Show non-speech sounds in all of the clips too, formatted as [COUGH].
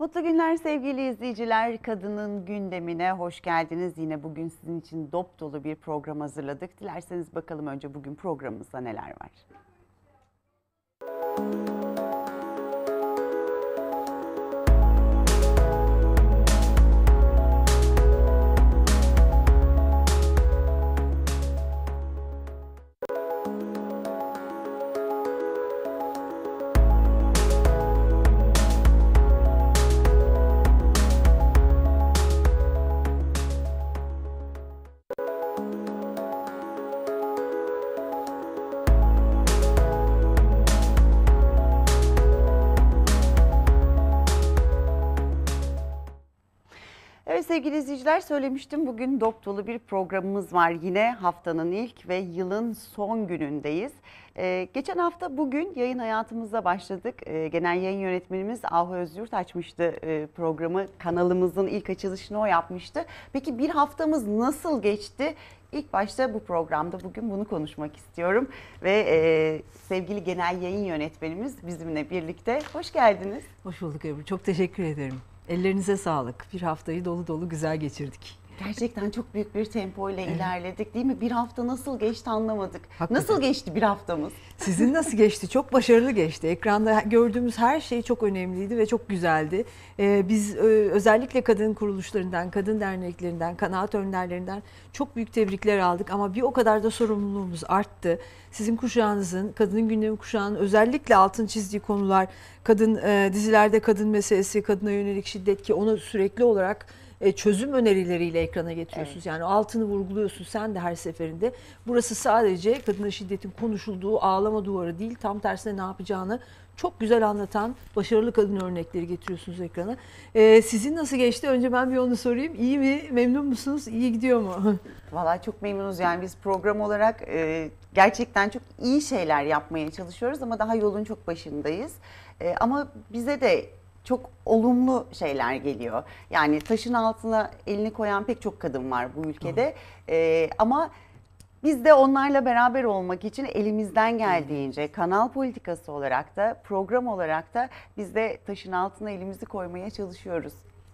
Mutlu günler sevgili izleyiciler. Kadının gündemine hoş geldiniz. Yine bugün sizin için dop dolu bir program hazırladık. Dilerseniz bakalım önce bugün programımızda neler var. Evet sevgili izleyiciler söylemiştim bugün dop dolu bir programımız var. Yine haftanın ilk ve yılın son günündeyiz. Ee, geçen hafta bugün yayın hayatımıza başladık. Ee, genel yayın yönetmenimiz Ahu Özyurt açmıştı e, programı. Kanalımızın ilk açılışını o yapmıştı. Peki bir haftamız nasıl geçti? İlk başta bu programda bugün bunu konuşmak istiyorum. Ve e, sevgili genel yayın yönetmenimiz bizimle birlikte. Hoş geldiniz. Hoş bulduk Ebru. Çok teşekkür ederim. Ellerinize sağlık. Bir haftayı dolu dolu güzel geçirdik. Gerçekten çok büyük bir tempo ile ilerledik değil mi? Bir hafta nasıl geçti anlamadık. Hakikaten. Nasıl geçti bir haftamız? [LAUGHS] Sizin nasıl geçti? Çok başarılı geçti. Ekranda gördüğümüz her şey çok önemliydi ve çok güzeldi. Ee, biz e, özellikle kadın kuruluşlarından, kadın derneklerinden, kanaat önderlerinden çok büyük tebrikler aldık. Ama bir o kadar da sorumluluğumuz arttı. Sizin kuşağınızın, kadının gündemi kuşağının özellikle altın çizdiği konular, kadın e, dizilerde kadın meselesi, kadına yönelik şiddet ki onu sürekli olarak e, çözüm önerileriyle ekrana getiriyorsunuz. Yani altını vurguluyorsun sen de her seferinde. Burası sadece kadına şiddetin konuşulduğu ağlama duvarı değil, tam tersine ne yapacağını çok güzel anlatan başarılı kadın örnekleri getiriyorsunuz ekrana. Ee, sizin nasıl geçti? Önce ben bir onu sorayım. İyi mi? Memnun musunuz? İyi gidiyor mu? [LAUGHS] Vallahi çok memnunuz yani biz program olarak e, gerçekten çok iyi şeyler yapmaya çalışıyoruz ama daha yolun çok başındayız. E, ama bize de çok olumlu şeyler geliyor. Yani taşın altına elini koyan pek çok kadın var bu ülkede. E, ama biz de onlarla beraber olmak için elimizden geldiğince kanal politikası olarak da program olarak da biz de taşın altına elimizi koymaya çalışıyoruz.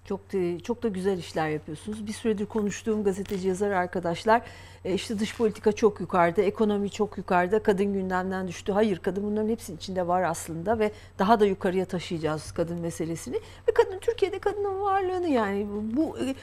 Çok da, çok da güzel işler yapıyorsunuz. Bir süredir konuştuğum gazeteci yazar arkadaşlar e, işte dış politika çok yukarıda, ekonomi çok yukarıda, kadın gündemden düştü. Hayır kadın bunların hepsinin içinde var aslında ve daha da yukarıya taşıyacağız kadın meselesini. Ve kadın Türkiye'de kadının varlığını yani bu e,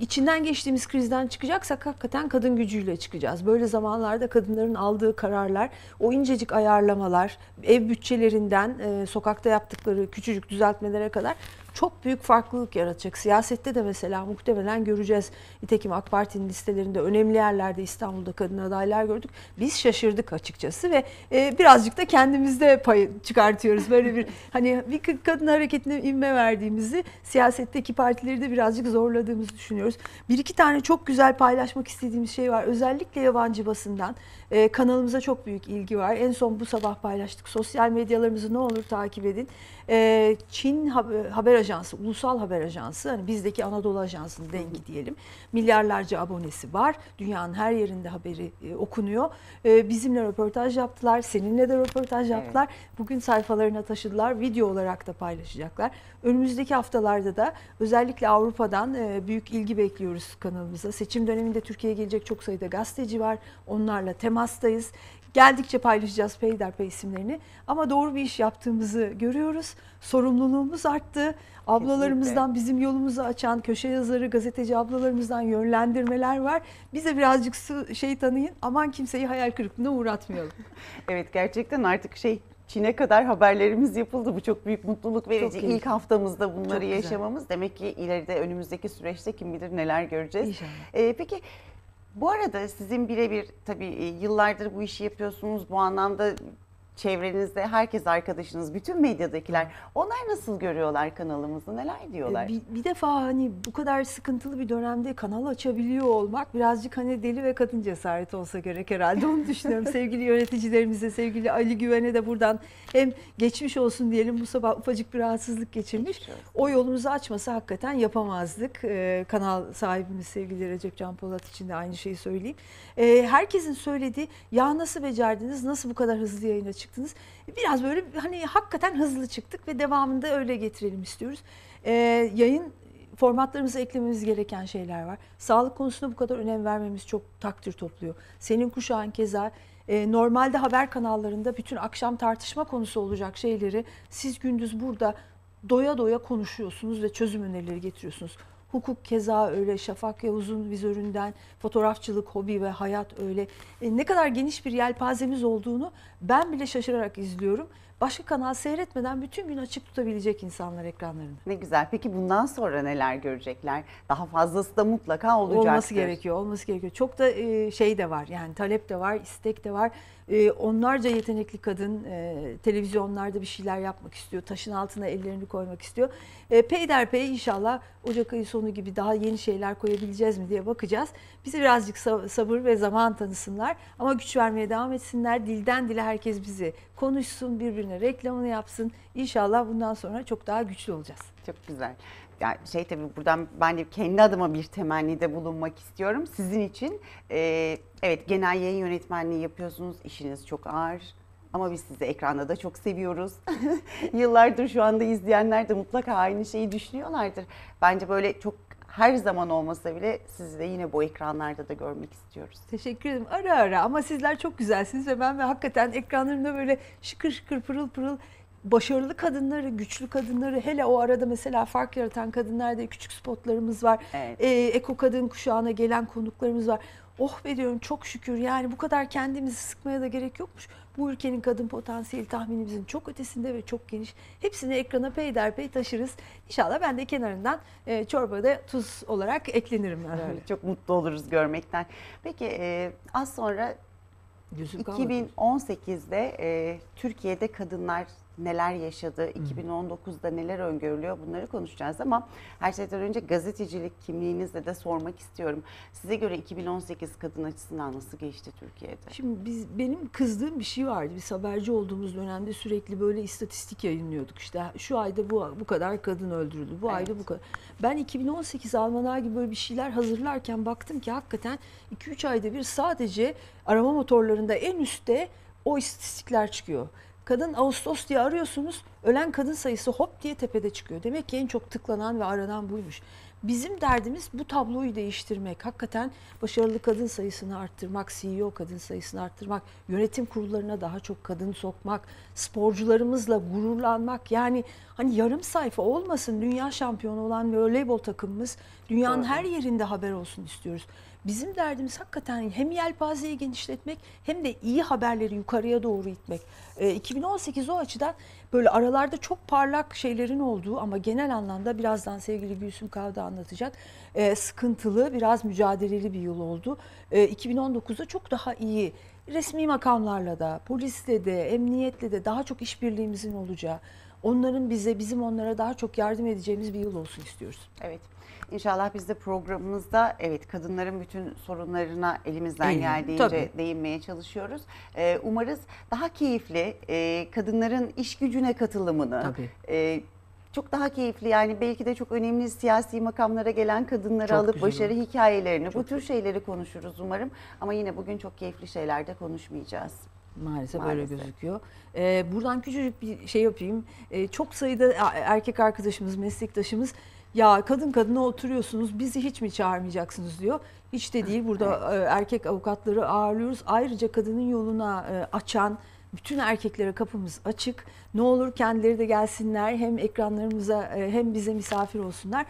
içinden geçtiğimiz krizden çıkacaksak hakikaten kadın gücüyle çıkacağız. Böyle zamanlarda kadınların aldığı kararlar, o incecik ayarlamalar, ev bütçelerinden e, sokakta yaptıkları küçücük düzeltmelere kadar çok büyük farklılık yaratacak. Siyasette de mesela muhtemelen göreceğiz. Nitekim AK Parti'nin listelerinde önemli yerlerde İstanbul'da kadın adaylar gördük. Biz şaşırdık açıkçası ve e, birazcık da kendimizde pay çıkartıyoruz. Böyle bir [LAUGHS] hani bir kadın hareketine inme verdiğimizi siyasetteki partileri de birazcık zorladığımızı düşünüyoruz. Bir iki tane çok güzel paylaşmak istediğimiz şey var. Özellikle yabancı basından e, kanalımıza çok büyük ilgi var. En son bu sabah paylaştık. Sosyal medyalarımızı ne olur takip edin. E, Çin Haber Ajansı, Ulusal Haber Ajansı, hani bizdeki Anadolu Ajansı'nın dengi diyelim. Milyarlarca abonesi var. Dünyanın her yerinde haberi e, okunuyor. E, bizimle röportaj yaptılar. Seninle de röportaj yaptılar. Bugün sayfalarına taşıdılar. Video olarak da paylaşacaklar. Önümüzdeki haftalarda da özellikle Avrupa'dan e, büyük ilgi bekliyoruz kanalımıza. Seçim döneminde Türkiye'ye gelecek çok sayıda gazeteci var. Onlarla temastayız. Geldikçe paylaşacağız peyderpey isimlerini. Ama doğru bir iş yaptığımızı görüyoruz. Sorumluluğumuz arttı. Ablalarımızdan bizim yolumuzu açan köşe yazarı, gazeteci ablalarımızdan yönlendirmeler var. Bize birazcık şey tanıyın. Aman kimseyi hayal kırıklığına uğratmayalım. [LAUGHS] evet gerçekten artık şey Çin'e kadar haberlerimiz yapıldı. Bu çok büyük mutluluk verici. Çok İlk haftamızda bunları çok yaşamamız. Güzel. Demek ki ileride önümüzdeki süreçte kim bilir neler göreceğiz. İnşallah. Ee, peki bu arada sizin birebir tabii e, yıllardır bu işi yapıyorsunuz. Bu anlamda çevrenizde herkes arkadaşınız, bütün medyadakiler onlar nasıl görüyorlar kanalımızı, neler diyorlar? Bir, bir defa hani bu kadar sıkıntılı bir dönemde kanal açabiliyor olmak birazcık hani deli ve kadın cesareti olsa gerek herhalde onu düşünüyorum. [LAUGHS] sevgili yöneticilerimize, sevgili Ali Güven'e de buradan hem geçmiş olsun diyelim bu sabah ufacık bir rahatsızlık geçirmiş. O yolumuzu açmasa hakikaten yapamazdık. Ee, kanal sahibimiz sevgili Recep Can Polat için de aynı şeyi söyleyeyim. Ee, herkesin söylediği ya nasıl becerdiniz, nasıl bu kadar hızlı yayına çıktınız? Çıktınız. Biraz böyle hani hakikaten hızlı çıktık ve devamında öyle getirelim istiyoruz. Ee, yayın formatlarımıza eklememiz gereken şeyler var. Sağlık konusuna bu kadar önem vermemiz çok takdir topluyor. Senin kuşağın keza e, normalde haber kanallarında bütün akşam tartışma konusu olacak şeyleri siz gündüz burada doya doya konuşuyorsunuz ve çözüm önerileri getiriyorsunuz. Hukuk keza öyle, Şafak Yavuz'un vizöründen, fotoğrafçılık, hobi ve hayat öyle. E, ne kadar geniş bir yelpazemiz olduğunu ben bile şaşırarak izliyorum. Başka kanal seyretmeden bütün gün açık tutabilecek insanlar ekranlarını. Ne güzel. Peki bundan sonra neler görecekler? Daha fazlası da mutlaka olacaktır. Olması gerekiyor, olması gerekiyor. Çok da e, şey de var yani talep de var, istek de var. E, onlarca yetenekli kadın e, televizyonlarda bir şeyler yapmak istiyor. Taşın altına ellerini koymak istiyor. E, peyderpey inşallah Ocak ayı sonu gibi daha yeni şeyler koyabileceğiz mi diye bakacağız. Bize birazcık sab- sabır ve zaman tanısınlar. Ama güç vermeye devam etsinler. Dilden dile herkes bizi konuşsun, birbirine reklamını yapsın. İnşallah bundan sonra çok daha güçlü olacağız. Çok güzel. Yani şey tabii buradan ben de kendi adıma bir temennide bulunmak istiyorum. Sizin için e, evet genel yayın yönetmenliği yapıyorsunuz. İşiniz çok ağır. Ama biz sizi ekranda da çok seviyoruz. [LAUGHS] Yıllardır şu anda izleyenler de mutlaka aynı şeyi düşünüyorlardır. Bence böyle çok her zaman olmasa bile sizi de yine bu ekranlarda da görmek istiyoruz. Teşekkür ederim. Ara ara ama sizler çok güzelsiniz ve ben ve hakikaten ekranlarımda böyle şıkır şıkır pırıl pırıl başarılı kadınları, güçlü kadınları hele o arada mesela fark yaratan kadınlarda küçük spotlarımız var. Evet. Ee, Eko Kadın kuşağına gelen konuklarımız var. Oh be diyorum çok şükür yani bu kadar kendimizi sıkmaya da gerek yokmuş. Bu ülkenin kadın potansiyeli tahminimizin çok ötesinde ve çok geniş. Hepsini ekrana peyderpey taşırız. İnşallah ben de kenarından e, çorbada tuz olarak eklenirim ara. Çok mutlu oluruz görmekten. Peki e, az sonra Gözüm kalmadı. 2018'de e, Türkiye'de kadınlar neler yaşadı, 2019'da neler öngörülüyor bunları konuşacağız ama her şeyden önce gazetecilik kimliğinizle de sormak istiyorum. Size göre 2018 kadın açısından nasıl geçti Türkiye'de? Şimdi biz benim kızdığım bir şey vardı. Biz haberci olduğumuz dönemde sürekli böyle istatistik yayınlıyorduk. İşte şu ayda bu bu kadar kadın öldürüldü. Bu Evet. ayda bu kadar. Ben 2018 almanağı gibi böyle bir şeyler hazırlarken baktım ki hakikaten 2-3 ayda bir sadece arama motorlarında en üstte o istatistikler çıkıyor. Kadın Ağustos diye arıyorsunuz. Ölen kadın sayısı hop diye tepede çıkıyor. Demek ki en çok tıklanan ve aranan buymuş. Bizim derdimiz bu tabloyu değiştirmek. Hakikaten başarılı kadın sayısını arttırmak, CEO kadın sayısını arttırmak, yönetim kurullarına daha çok kadın sokmak, sporcularımızla gururlanmak. Yani hani yarım sayfa olmasın dünya şampiyonu olan voleybol takımımız dünyanın her yerinde haber olsun istiyoruz. Bizim derdimiz hakikaten hem yelpazeyi genişletmek hem de iyi haberleri yukarıya doğru itmek. Ee, 2018 o açıdan böyle aralarda çok parlak şeylerin olduğu ama genel anlamda birazdan sevgili Gülsüm Kavda anlatacak. Ee, sıkıntılı, biraz mücadeleli bir yıl oldu. Ee, 2019'da çok daha iyi resmi makamlarla da, polisle de, emniyetle de daha çok işbirliğimizin olacağı, onların bize, bizim onlara daha çok yardım edeceğimiz bir yıl olsun istiyoruz. Evet. İnşallah biz de programımızda evet kadınların bütün sorunlarına elimizden Aynen, geldiğince tabii. değinmeye çalışıyoruz. Ee, umarız daha keyifli e, kadınların iş gücüne katılımını Tabii. e, çok daha keyifli yani belki de çok önemli siyasi makamlara gelen kadınları Çok alıp başarı hikayelerini bu Çok tür şeyleri konuşuruz umarım. Ama yine bugün çok keyifli şeyler de konuşmayacağız. Maalesef, Maalesef. öyle gözüküyor. Ee, buradan küçücük bir şey yapayım. Ee, çok sayıda erkek arkadaşımız, meslektaşımız ya kadın kadına oturuyorsunuz bizi hiç mi çağırmayacaksınız diyor. Hiç de değil. Burada e, erkek avukatları ağırlıyoruz. Ayrıca kadının yoluna e, açan bütün erkeklere kapımız açık. Ne olur kendileri de gelsinler hem ekranlarımıza e, hem bize misafir olsunlar.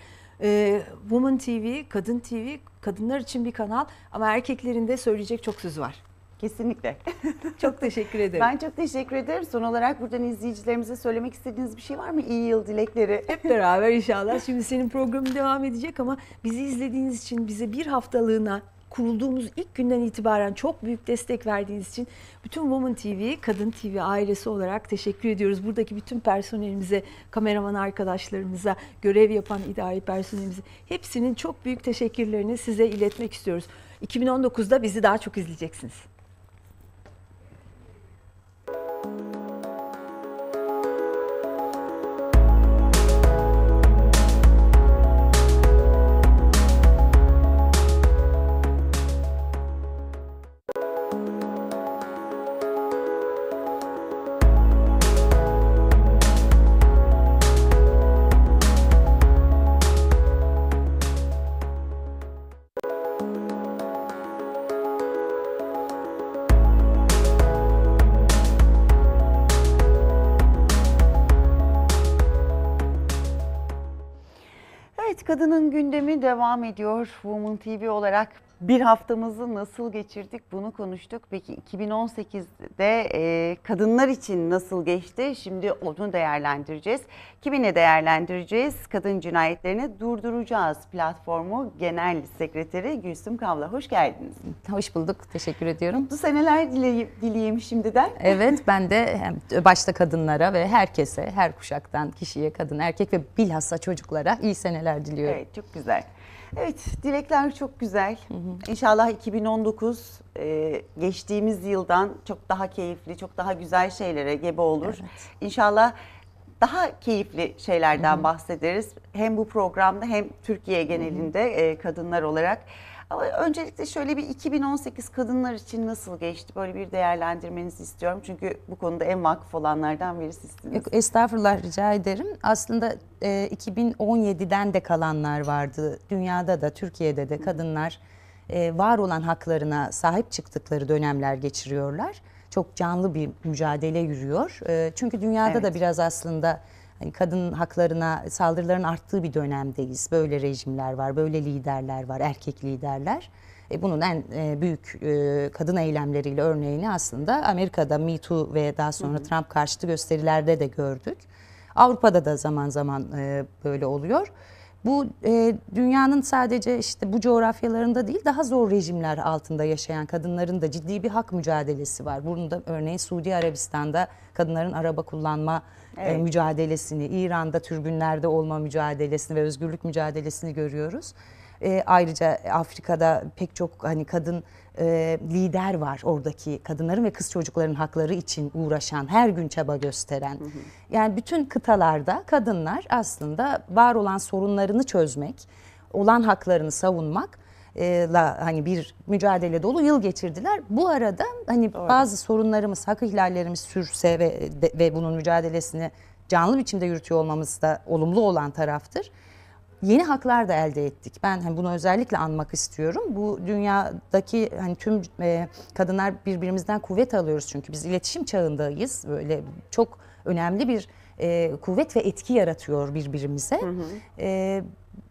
Woman TV, Kadın TV, kadınlar için bir kanal ama erkeklerin de söyleyecek çok söz var. Kesinlikle. [LAUGHS] Çok teşekkür ederim. Ben çok teşekkür ederim. Son olarak buradan izleyicilerimize söylemek istediğiniz bir şey var mı? İyi yıl dilekleri. Hep beraber inşallah. Şimdi senin programın devam edecek ama bizi izlediğiniz için bize bir haftalığına kurulduğumuz ilk günden itibaren çok büyük destek verdiğiniz için bütün Woman TV, Kadın TV ailesi olarak teşekkür ediyoruz. Buradaki bütün personelimize, kameraman arkadaşlarımıza, görev yapan idari personelimize hepsinin çok büyük teşekkürlerini size iletmek istiyoruz. 2019'da bizi daha çok izleyeceksiniz. Kadının gündemi devam ediyor. Woman TV olarak bir haftamızı nasıl geçirdik bunu konuştuk. Peki 2018'de e, kadınlar için nasıl geçti? Şimdi onu değerlendireceğiz. Kiminle değerlendireceğiz? Kadın cinayetlerini durduracağız. Platformu Genel Sekreteri Gülsüm Kavla. Hoş geldiniz. Hoş bulduk. Teşekkür ediyorum. Mutlu seneler dileyim, dileyim şimdiden. [LAUGHS] Evet ben de hem başta kadınlara ve herkese, her kuşaktan kişiye, kadın, erkek ve bilhassa çocuklara iyi seneler diliyorum. Evet çok güzel. Evet dilekler çok güzel. İnşallah 2019 e, geçtiğimiz yıldan çok daha keyifli, çok daha güzel şeylere gebe olur. İnşallah daha keyifli şeylerden bahsederiz. Hem bu programda hem Türkiye genelinde e, kadınlar olarak. Ama öncelikle şöyle bir 2018 kadınlar için nasıl geçti? Böyle bir değerlendirmenizi istiyorum. Çünkü bu konuda en vakıf olanlardan birisisiniz. Yok, Estağfurullah rica ederim. Aslında e, 2017'den de kalanlar vardı. Dünyada da Türkiye'de de kadınlar e, var olan haklarına sahip çıktıkları dönemler geçiriyorlar. Çok canlı bir mücadele yürüyor. E, çünkü dünyada Evet. da biraz aslında hani kadın haklarına saldırıların arttığı bir dönemdeyiz. Böyle rejimler var, böyle liderler var, erkek liderler. E, bunun en e, büyük e, kadın eylemleriyle örneğini aslında Amerika'da Me Too ve daha sonra Trump karşıtı gösterilerde de gördük. Avrupa'da da zaman zaman e, böyle oluyor. Bu e, dünyanın sadece işte bu coğrafyalarında değil daha zor rejimler altında yaşayan kadınların da ciddi bir hak mücadelesi var. Burada örneğin Suudi Arabistan'da kadınların araba kullanma e, Evet. mücadelesini, İran'da türbünlerde olma mücadelesini ve özgürlük mücadelesini görüyoruz. E, ayrıca Afrika'da pek çok hani kadın e, lider var oradaki kadınların ve kız çocukların hakları için uğraşan, her gün çaba gösteren. Yani bütün kıtalarda kadınlar aslında var olan sorunlarını çözmek, olan haklarını savunmak e, la hani bir mücadele dolu yıl geçirdiler. Bu arada hani bazı sorunlarımız, hak ihlallerimiz sürse ve de- ve bunun mücadelesini canlı biçimde yürütüyor olmamız da olumlu olan taraftır yeni haklar da elde ettik. Ben hani bunu özellikle anmak istiyorum. Bu dünyadaki hani tüm e, kadınlar birbirimizden kuvvet alıyoruz çünkü biz iletişim çağındayız. Böyle çok önemli bir e, kuvvet ve etki yaratıyor birbirimize. E,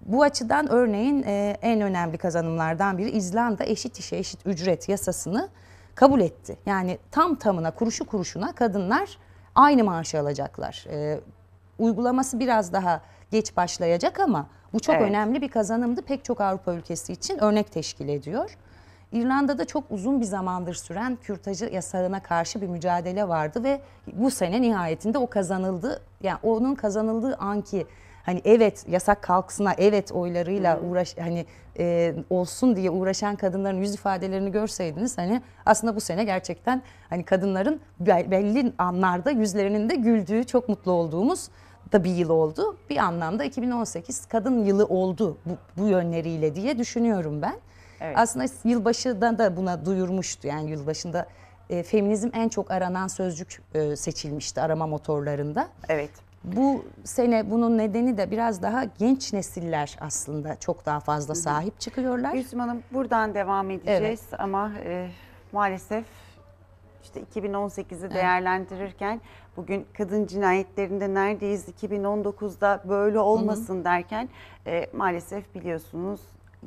bu açıdan örneğin e, en önemli kazanımlardan biri İzlanda eşit işe eşit ücret yasasını kabul etti. Yani tam tamına kuruşu kuruşuna kadınlar aynı maaşı alacaklar. E, uygulaması biraz daha geç başlayacak ama bu çok Evet. önemli bir kazanımdı. Pek çok Avrupa ülkesi için örnek teşkil ediyor. İrlanda'da çok uzun bir zamandır süren kürtajı yasağına karşı bir mücadele vardı ve bu sene nihayetinde o kazanıldı. Yani onun kazanıldığı anki hani evet yasak kalksına evet oylarıyla uğraş hani e, olsun diye uğraşan kadınların yüz ifadelerini görseydiniz hani aslında bu sene gerçekten hani kadınların be- belli anlarda yüzlerinin de güldüğü çok mutlu olduğumuz da bir yıl oldu. Bir anlamda 2018 kadın yılı oldu bu, bu yönleriyle diye düşünüyorum ben. Evet. Aslında yılbaşında da buna duyurmuştu. Yani yılbaşında e, feminizm en çok aranan sözcük e, seçilmişti arama motorlarında. Evet. Bu sene bunun nedeni de biraz daha genç nesiller aslında çok daha fazla sahip çıkıyorlar. Gülsüm Hanım buradan devam edeceğiz ama e, maalesef işte 2018'i değerlendirirken bugün kadın cinayetlerinde neredeyiz 2019'da böyle olmasın derken e, maalesef biliyorsunuz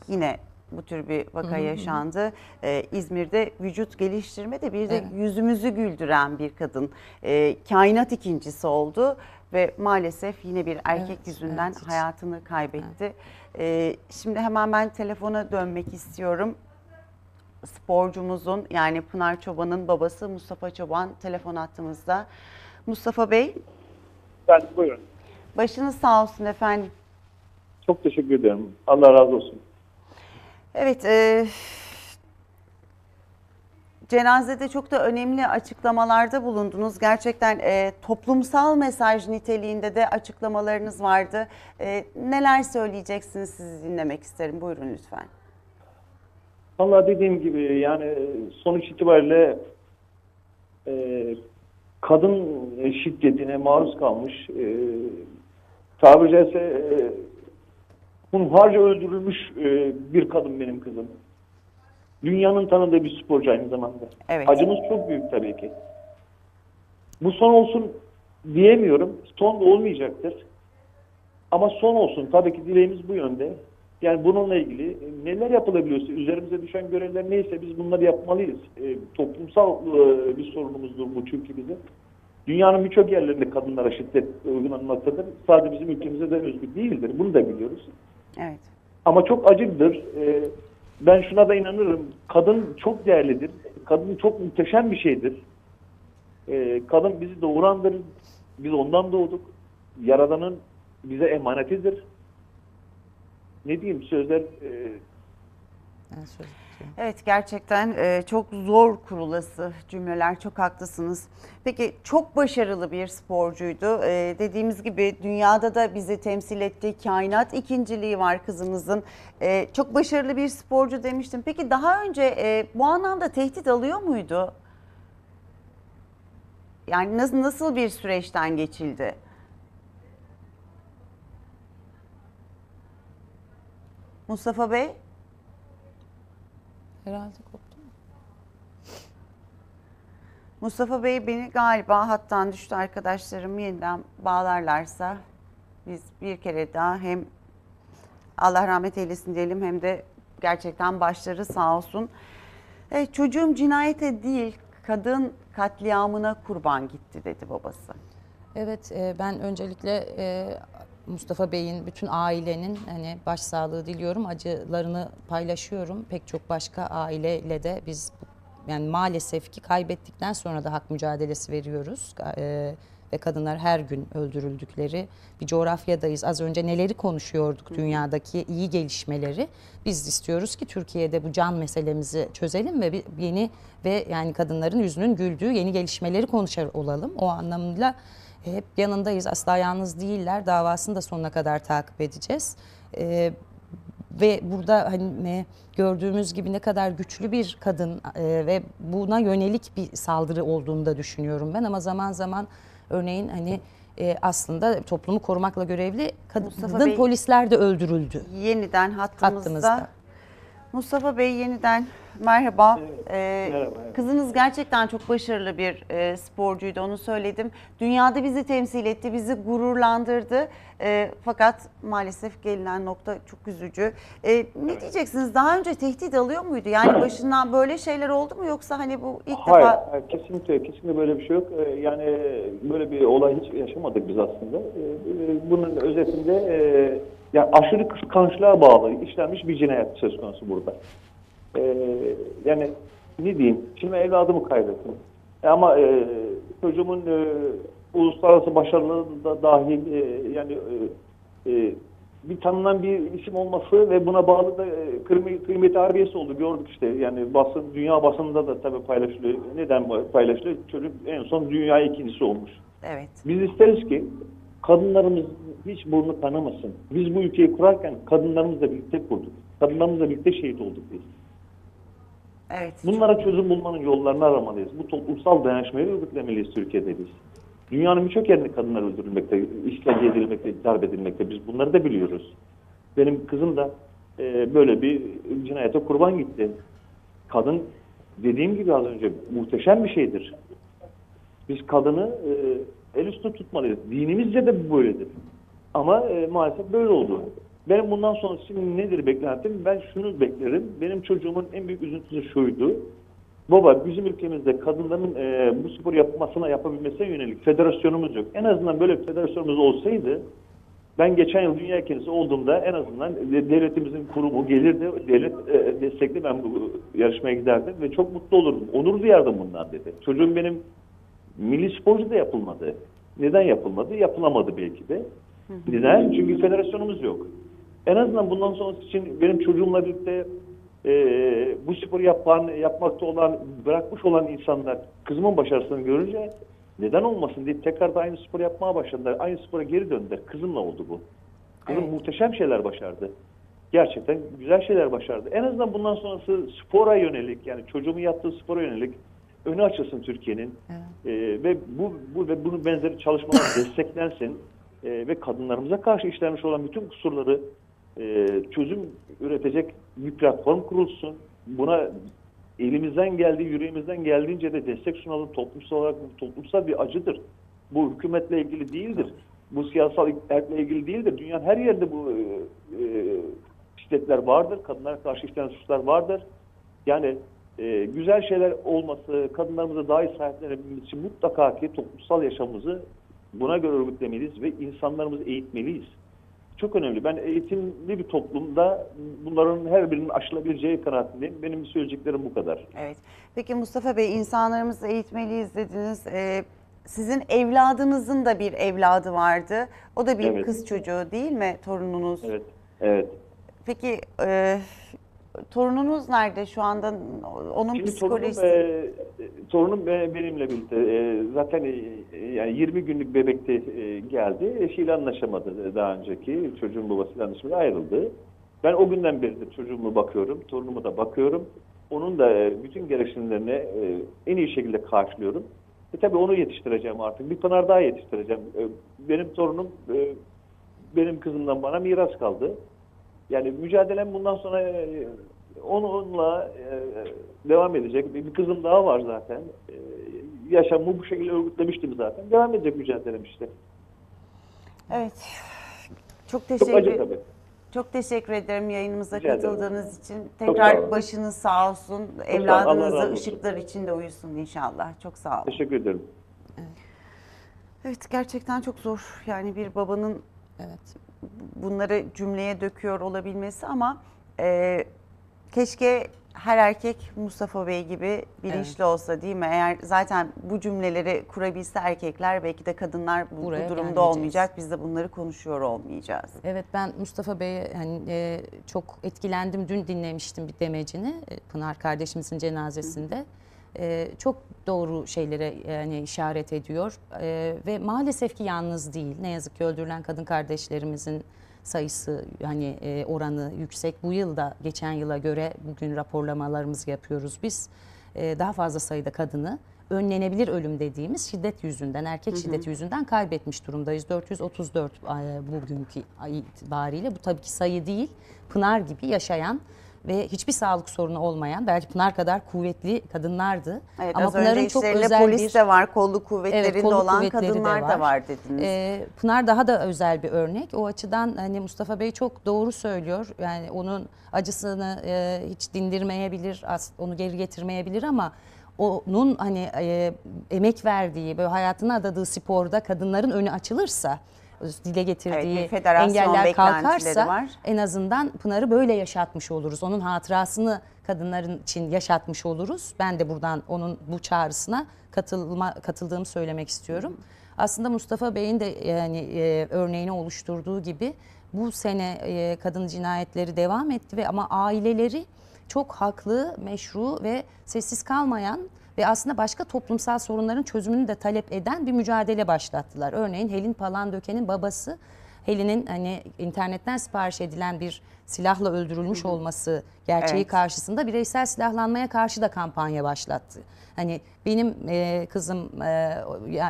yine bu tür bir vaka yaşandı. E, İzmir'de vücut geliştirme de bir de Evet. yüzümüzü güldüren bir kadın e, kainat ikincisi oldu ve maalesef yine bir erkek Evet, yüzünden evet, hayatını kaybetti. E, şimdi hemen ben telefona dönmek istiyorum sporcumuzun yani Pınar Çoban'ın babası Mustafa Çoban telefon attığımızda. Mustafa Bey Ben buyurun. başınız sağ olsun efendim. Çok teşekkür ederim. Allah razı olsun. Evet e, cenazede çok da önemli açıklamalarda bulundunuz. Gerçekten e, toplumsal mesaj niteliğinde de açıklamalarınız vardı. E, neler söyleyeceksiniz sizi dinlemek isterim. Buyurun lütfen. Vallahi dediğim gibi yani sonuç itibariyle e, kadın şiddetine maruz kalmış e, tabiri caizse e, hunharca öldürülmüş e, bir kadın benim kızım. Dünyanın tanıdığı bir sporcu aynı zamanda. Evet. Acımız çok büyük tabii ki. Bu son olsun diyemiyorum. Son da olmayacaktır. Ama son olsun. Tabii ki dileğimiz bu yönde. Yani bununla ilgili e, neler yapılabiliyorsa, üzerimize düşen görevler neyse biz bunları yapmalıyız. E, toplumsal e, bir sorunumuzdur bu çünkü bizim. Dünyanın birçok yerlerinde kadınlara şiddet uygulanmaktadır. Sadece bizim ülkemize de özgü değildir. Bunu da biliyoruz. Evet. Ama çok acıdır. Ee, ben şuna da inanırım. Kadın çok değerlidir. Kadın çok muhteşem bir şeydir. Ee, kadın bizi doğurandır. Biz ondan doğduk. Yaradan'ın bize emanetidir. Ne diyeyim sözler e. Evet gerçekten e, çok zor kurulası cümleler çok haklısınız. Peki çok başarılı bir sporcuydu. E, dediğimiz gibi dünyada da bizi temsil etti. Kainat ikinciliği var kızımızın. E, çok başarılı bir sporcu demiştim. Peki daha önce e, bu anlamda tehdit alıyor muydu? Yani nasıl, nasıl bir süreçten geçildi? Mustafa Bey? Herhalde koptu mu? Mustafa Bey beni galiba hattan düştü arkadaşlarım yeniden bağlarlarsa biz bir kere daha hem Allah rahmet eylesin diyelim hem de gerçekten başları sağ olsun. E, çocuğum cinayete değil kadın katliamına kurban gitti dedi babası. Evet e, ben öncelikle e, Mustafa Bey'in bütün ailenin hani başsağlığı diliyorum. Acılarını paylaşıyorum. Pek çok başka aileyle de biz yani maalesef ki kaybettikten sonra da hak mücadelesi veriyoruz. E, ve kadınlar her gün öldürüldükleri bir coğrafyadayız. Az önce neleri konuşuyorduk dünyadaki iyi gelişmeleri. Biz istiyoruz ki Türkiye'de bu can meselemizi çözelim ve yeni ve yani kadınların yüzünün güldüğü yeni gelişmeleri konuşar olalım. O anlamıyla hep yanındayız. Asla yalnız değiller. Davasını da sonuna kadar takip edeceğiz. Ee, ve burada hani gördüğümüz gibi ne kadar güçlü bir kadın e, ve buna yönelik bir saldırı olduğunu da düşünüyorum ben ama zaman zaman örneğin hani e, aslında toplumu korumakla görevli Mustafa kadın Bey- polisler de öldürüldü. Yeniden hattımızda. Hattımızda. Mustafa Bey yeniden merhaba. Ee, merhaba, evet. Kızınız gerçekten çok başarılı bir e, sporcuydu onu söyledim. Dünyada bizi temsil etti, bizi gururlandırdı. E, fakat maalesef gelinen nokta çok üzücü. E, ne diyeceksiniz? Daha önce tehdit alıyor muydu? Yani başından böyle şeyler oldu mu yoksa hani bu ilk Hayır, defa hayır, kesinlikle kesinlikle böyle bir şey yok. Ee, Yani böyle bir olay hiç yaşamadık biz aslında. Ee, Bunun özetinde e, yani aşırı kıskançlığa bağlı işlenmiş bir cinayet söz konusu burada. Ee, Yani ne diyeyim? Şimdi evladımı kaybettim. E Ama e, çocuğumun e, uluslararası başarıları da dahil e, yani e, e, bir tanınan bir isim olması ve buna bağlı da e, kıymet, kıymeti harbiyesi oldu. Gördük işte yani basın, dünya basında da tabii paylaşılıyor. Neden paylaşılıyor? Çocuk en son dünya ikincisi olmuş. evet Biz isteriz ki kadınlarımız hiç burnu kanamasın. Biz bu ülkeyi kurarken kadınlarımızla birlikte kurduk. Kadınlarımızla birlikte şehit olduk biz. evet Bunlara çözüm bulmanın yollarını aramalıyız. Bu toplumsal dayanışmayı örgütlemeliyiz Türkiye'de biz. Dünyanın birçok yerinde kadınlar öldürülmekte, işkence edilmekte, darp edilmekte. Biz bunları da biliyoruz. Benim kızım da e, böyle bir cinayete kurban gitti. Kadın dediğim gibi az önce muhteşem bir şeydir. Biz kadını e, el üstü tutmalıyız. Dinimizce de bu böyledir. Ama e, maalesef böyle oldu. Benim bundan sonra şimdi nedir beklentim? Ben şunu beklerim. Benim çocuğumun en büyük üzüntüsü şuydu. Baba bizim ülkemizde kadınların e, bu spor yapmasına yapabilmesine yönelik federasyonumuz yok. En azından böyle bir federasyonumuz olsaydı ben geçen yıl dünya ikincisi olduğumda en azından de- devletimizin kurumu gelirdi, devlet e, destekli ben bu yarışmaya giderdim ve çok mutlu olurdum. Onur duyardım bundan dedi. Çocuğum benim milli sporcu da yapılmadı. Neden yapılmadı? Yapılamadı belki de. Neden? Çünkü federasyonumuz yok. En azından bundan sonrası için benim çocuğumla birlikte e, bu sporu yapan, yapmakta olan, bırakmış olan insanlar kızımın başarısını görünce neden olmasın deyip tekrar da aynı spor yapmaya başladılar. Aynı spora geri döndüler. Kızımla oldu bu. Kızım Evet. muhteşem şeyler başardı. Gerçekten güzel şeyler başardı. En azından bundan sonrası spora yönelik yani çocuğumun yaptığı spora yönelik önü açılsın Türkiye'nin. Ee, ve bu, bu ve bunun benzeri çalışmalar [COUGHS] desteklensin Ee, ve kadınlarımıza karşı işlenmiş olan bütün kusurları e, çözüm üretecek bir platform kurulsun. Buna elimizden geldiği, yüreğimizden geldiğince de destek sunalım. Toplumsal olarak bu toplumsal bir acıdır. Bu hükümetle ilgili değildir. bu siyasal erkle ilgili değil de dünyanın her yerinde bu e, e, şiddetler vardır. Kadınlara karşı işlenen suçlar vardır. Yani e, güzel şeyler olması, kadınlarımıza daha iyi sahiplenebilmemiz için mutlaka ki toplumsal yaşamımızı buna göre örgütlemeliyiz ve insanlarımızı eğitmeliyiz. Çok önemli. Ben eğitimli bir toplumda bunların her birinin aşılabileceği kanaatindeyim. Benim söyleyeceklerim bu kadar. Evet. Peki Mustafa Bey insanlarımızı eğitmeliyiz dediniz. Ee, sizin evladınızın da bir evladı vardı. O da bir Evet. kız çocuğu değil mi torununuz? Evet. Evet. Peki e, torununuz nerede şu anda? Onun Şimdi torunum, psikolojisi. e, torunum e, benimle birlikte. E, zaten e, yani 20 günlük bebekte e, geldi. Eşiyle anlaşamadı daha önceki. Çocuğun babasıyla anlaşamadı ayrıldı. Ben o günden beridir çocuğumu bakıyorum. Torunumu da bakıyorum. Onun da e, bütün gereksinimlerini e, en iyi şekilde karşılıyorum. E tabii onu yetiştireceğim artık. Bir pınar daha yetiştireceğim. E, benim torunum e, benim kızımdan bana miras kaldı. Yani mücadelem bundan sonra e, onunla e, devam edecek. Bir bir kızım daha var zaten. E, Yaşamımı bu şekilde örgütlemiştim zaten. Devam edecek mücadelem işte. Evet. Çok Çok acı teşekkür tabii. Çok teşekkür ederim yayınımıza Rica ederim. katıldığınız için. sağ olun. Tekrar başınız sağ olsun. sağ olun. Allah Evladınız da olsun. ışıklar içinde uyusun inşallah. Çok sağ olun. Teşekkür ederim. Evet gerçekten çok zor. Yani bir babanın Evet. Bunları cümleye döküyor olabilmesi ama e, keşke her erkek Mustafa Bey gibi bilinçli olsa değil mi? Eğer zaten bu cümleleri kurabilse erkekler belki de kadınlar bu, bu durumda olmayacak. Biz de bunları konuşuyor olmayacağız. Evet ben Mustafa Bey'e hani e, çok etkilendim. Dün dinlemiştim bir demecini e, Pınar kardeşimizin cenazesinde. E, çok doğru şeylere yani işaret ediyor E, ve maalesef ki yalnız değil. Ne yazık ki öldürülen kadın kardeşlerimizin sayısı hani e, oranı yüksek. Bu yıl da geçen yıla göre bugün raporlamalarımızı yapıyoruz biz. E, daha fazla sayıda kadını önlenebilir ölüm dediğimiz şiddet yüzünden, erkek şiddeti yüzünden kaybetmiş durumdayız. 434 e, bugünkü itibariyle. Bu tabii ki sayı değil. Pınar gibi yaşayan ve hiçbir sağlık sorunu olmayan, belki Pınar kadar kuvvetli kadınlardı. Evet, Ama Pınar'ın çok özel polis bir de var, kolluk kuvvetlerinde Evet, kolluk olan kuvvetleri de kadınlar da var. var dediniz. Ee, Pınar daha da özel bir örnek. O açıdan hani Mustafa Bey çok doğru söylüyor. Yani onun acısını e, hiç dindirmeyebilir, onu geri getirmeyebilir ama onun hani e, emek verdiği, böyle hayatını adadığı sporda kadınların önü açılırsa dile getirdiği Evet, federasyon engeller kalkarsa var. en azından Pınar'ı böyle yaşatmış oluruz. Onun hatırasını kadınların için yaşatmış oluruz. Ben de buradan onun bu çağrısına katılma, katıldığımı söylemek istiyorum. Aslında Mustafa Bey'in de yani e, örneğini oluşturduğu gibi bu sene e, kadın cinayetleri devam etti ve ama aileleri çok haklı, meşru ve sessiz kalmayan ve aslında başka toplumsal sorunların çözümünü de talep eden bir mücadele başlattılar. Örneğin Helin Palandöken'in babası Helin'in hani internetten sipariş edilen bir silahla öldürülmüş olması gerçeği Evet. karşısında bireysel silahlanmaya karşı da kampanya başlattı. Hani benim e, kızım e,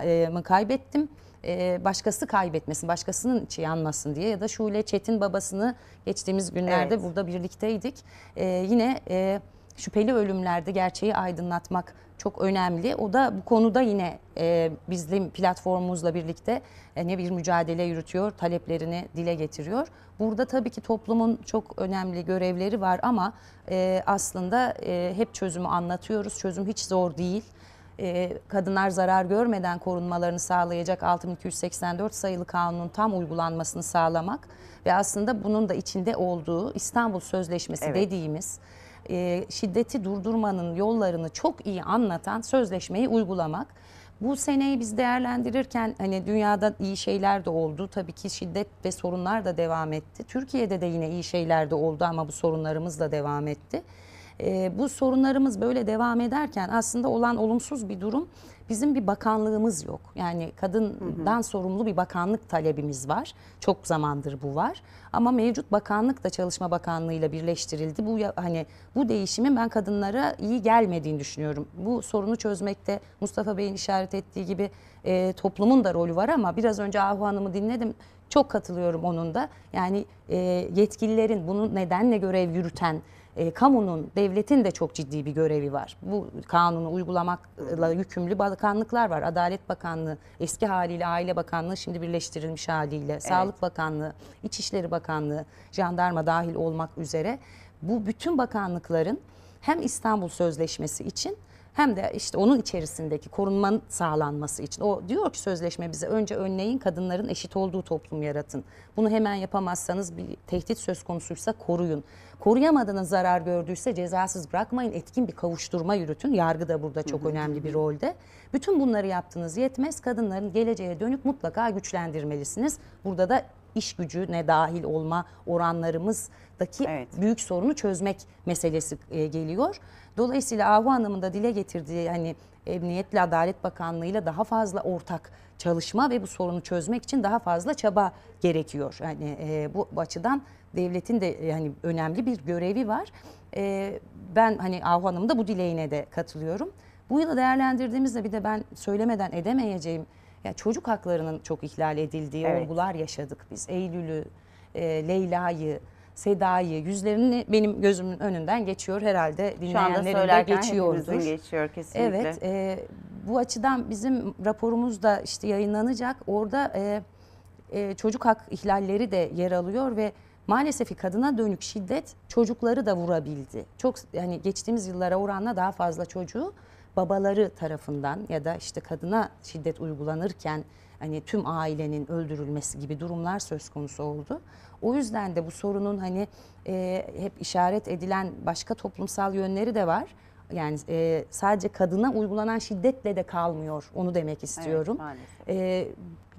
e, kaybettim e, başkası kaybetmesin, başkasının içi yanmasın diye ya da Şule Çetin babasını geçtiğimiz günlerde Evet. burada birlikteydik. E, yine e, şüpheli ölümlerde gerçeği aydınlatmak çok önemli. O da bu konuda yine e, bizim platformumuzla birlikte e, ne bir mücadele yürütüyor, taleplerini dile getiriyor. Burada tabii ki toplumun çok önemli görevleri var ama e, aslında e, hep çözümü anlatıyoruz. Çözüm hiç zor değil. E, kadınlar zarar görmeden korunmalarını sağlayacak 6284 sayılı kanunun tam uygulanmasını sağlamak ve aslında bunun da içinde olduğu İstanbul Sözleşmesi Evet. dediğimiz e, şiddeti durdurmanın yollarını çok iyi anlatan sözleşmeyi uygulamak. Bu seneyi biz değerlendirirken hani dünyada iyi şeyler de oldu. Tabii ki şiddet ve sorunlar da devam etti. Türkiye'de de yine iyi şeyler de oldu ama bu sorunlarımız da devam etti. E, bu sorunlarımız böyle devam ederken aslında olan olumsuz bir durum bizim bir bakanlığımız yok. Yani kadından sorumlu bir bakanlık talebimiz var. Çok zamandır bu var. Ama mevcut bakanlık da Çalışma Bakanlığı ile birleştirildi. Bu hani bu değişimin ben kadınlara iyi gelmediğini düşünüyorum. Bu sorunu çözmekte Mustafa Bey'in işaret ettiği gibi e, toplumun da rolü var ama biraz önce Ahu Hanım'ı dinledim. Çok katılıyorum onun da. Yani e, yetkililerin bunu nedenle görev yürüten e, kamunun, devletin de çok ciddi bir görevi var. Bu kanunu uygulamakla yükümlü bakanlıklar var. Adalet Bakanlığı, eski haliyle Aile Bakanlığı, şimdi birleştirilmiş haliyle, Sağlık Bakanlığı, İçişleri Bakanlığı, Jandarma dahil olmak üzere bu bütün bakanlıkların hem İstanbul Sözleşmesi için hem de işte onun içerisindeki korunmanın sağlanması için. O diyor ki sözleşme bize önce önleyin kadınların eşit olduğu toplum yaratın. Bunu hemen yapamazsanız bir tehdit söz konusuysa koruyun. Koruyamadığınız zarar gördüyse cezasız bırakmayın. Etkin bir kavuşturma yürütün. Yargı da burada çok önemli bir rolde. Bütün bunları yaptınız yetmez. Kadınların geleceğe dönük mutlaka güçlendirmelisiniz. Burada da iş gücüne dahil olma oranlarımızdaki Evet. büyük sorunu çözmek meselesi e, geliyor. Dolayısıyla Ahu Hanım'ın da dile getirdiği hani Emniyetle Adalet Bakanlığı'yla daha fazla ortak çalışma ve bu sorunu çözmek için daha fazla çaba gerekiyor. Yani e, bu açıdan devletin de yani önemli bir görevi var. E, ben hani Ahu Hanım'ın da bu dileğine de katılıyorum. Bu yılı değerlendirdiğimizde bir de ben söylemeden edemeyeceğim ya çocuk haklarının çok ihlal edildiği Evet. olgular yaşadık biz. Eylül'ü, e, Leyla'yı, Seda'yı yüzlerini benim gözümün önünden geçiyor herhalde Şu anda dinleyenlerin de söylerken geçiyordur. geçiyor kesinlikle. Evet, e, bu açıdan bizim raporumuz da işte yayınlanacak. Orada e, e, çocuk hak ihlalleri de yer alıyor ve maalesef kadına dönük şiddet çocukları da vurabildi. Çok yani geçtiğimiz yıllara oranla daha fazla çocuğu babaları tarafından ya da işte kadına şiddet uygulanırken hani tüm ailenin öldürülmesi gibi durumlar söz konusu oldu. O yüzden de bu sorunun hani e, hep işaret edilen başka toplumsal yönleri de var. Yani e, sadece kadına uygulanan şiddetle de kalmıyor. Onu demek istiyorum. maalesef. E,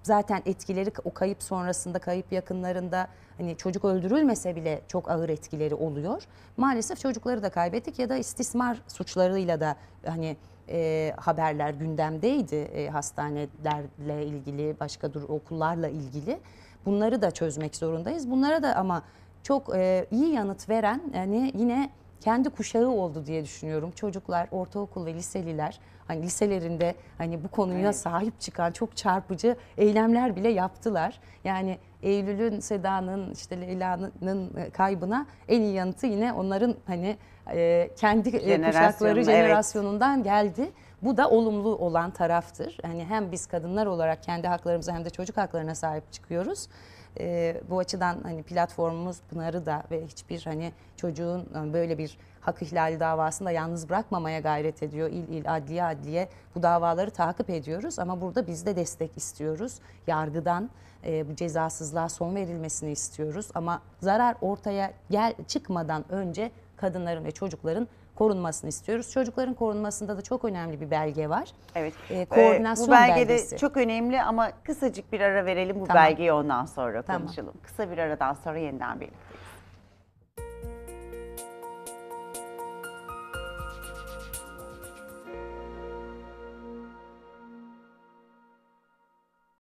zaten etkileri o kayıp sonrasında, kayıp yakınlarında hani çocuk öldürülmese bile çok ağır etkileri oluyor. Maalesef çocukları da kaybettik ya da istismar suçlarıyla da hani e, haberler gündemdeydi e, hastanelerle ilgili, başka dur okullarla ilgili. Bunları da çözmek zorundayız. Bunlara da ama çok e, iyi yanıt veren yani yine kendi kuşağı oldu diye düşünüyorum. Çocuklar, ortaokul ve liseliler hani liselerinde hani bu konuya Evet. sahip çıkan çok çarpıcı eylemler bile yaptılar. Yani Eylül'ün, Seda'nın, işte Leyla'nın e, kaybına en iyi yanıtı yine onların hani e, kendi e, Jenerasyonu, kuşakları evet. jenerasyonundan geldi. Bu da olumlu olan taraftır. Yani hem biz kadınlar olarak kendi haklarımıza hem de çocuk haklarına sahip çıkıyoruz. Ee, bu açıdan hani platformumuz Pınar'ı da ve hiçbir hani çocuğun e, böyle bir hak ihlali davasında yalnız bırakmamaya gayret ediyor. İl il adliye adliye bu davaları takip ediyoruz ama burada biz de destek istiyoruz. Yargıdan e, bu cezasızlığa son verilmesini istiyoruz ama zarar ortaya gel çıkmadan önce kadınların ve çocukların korunmasını istiyoruz. Çocukların korunmasında da çok önemli bir belge var. Evet. E, Ee, koordinasyon bu belge belgesi. de çok önemli ama kısacık bir ara verelim bu Tamam. belgeyi ondan sonra Tamam. konuşalım. Kısa bir aradan sonra yeniden birlikteyiz.